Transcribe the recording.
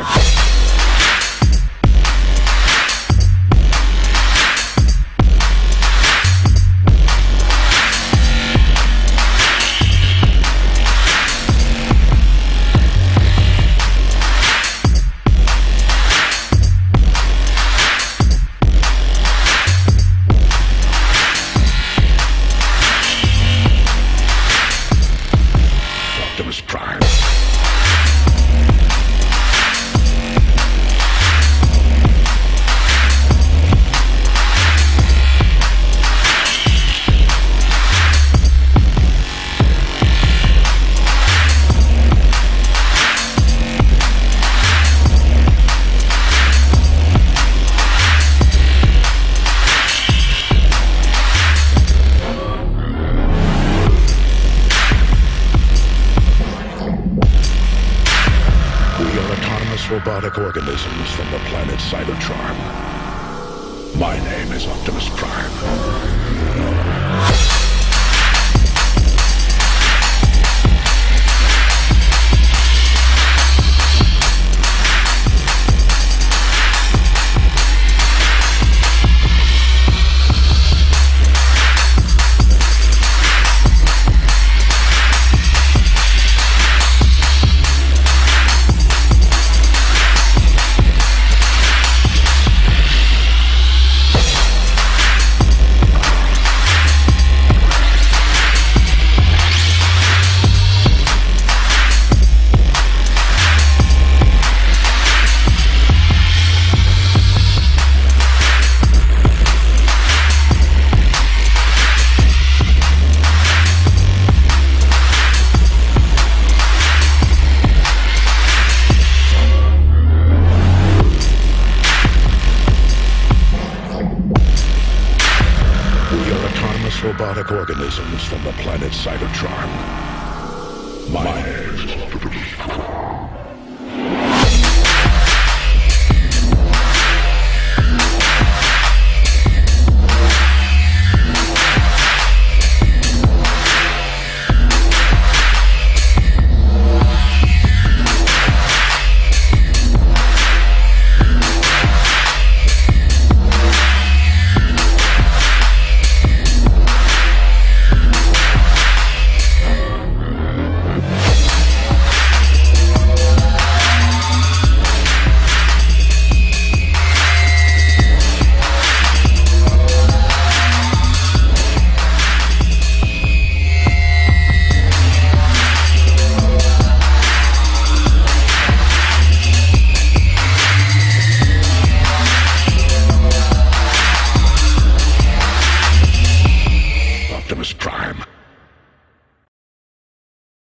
Bye. Robotic organisms from the planet Cybertron. My name is Optimus Prime. Robotic organisms from the planet Cybertron. My.